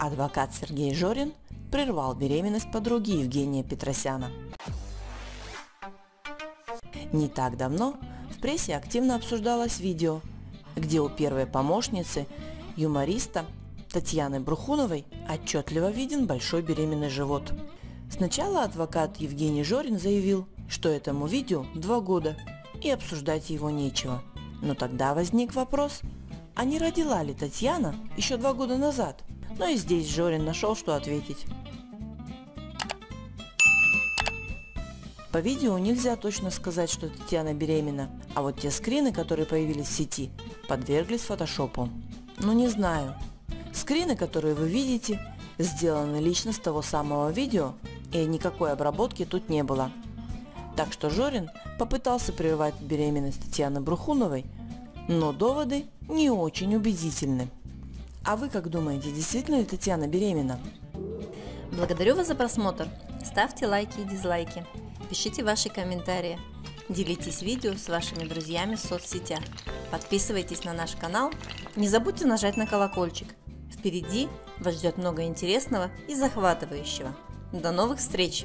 Адвокат Сергей Жорин прервал беременность подруги Евгения Петросяна. Не так давно в прессе активно обсуждалось видео, где у первой помощницы, юмориста Татьяны Брухуновой, отчетливо виден большой беременный живот. Сначала адвокат Евгений Жорин заявил, что этому видео два года и обсуждать его нечего. Но тогда возник вопрос, а не родила ли Татьяна еще два года назад? Но и здесь Жорин нашел, что ответить. По видео нельзя точно сказать, что Татьяна беременна, а вот те скрины, которые появились в сети, подверглись фотошопу. Ну не знаю. Скрины, которые вы видите, сделаны лично с того самого видео, и никакой обработки тут не было. Так что Жорин попытался прервать беременность Татьяны Брухуновой, но доводы не очень убедительны. А вы как думаете, действительно ли Татьяна беременна? Благодарю вас за просмотр. Ставьте лайки и дизлайки. Пишите ваши комментарии. Делитесь видео с вашими друзьями в соцсетях. Подписывайтесь на наш канал. Не забудьте нажать на колокольчик. Впереди вас ждет много интересного и захватывающего. До новых встреч!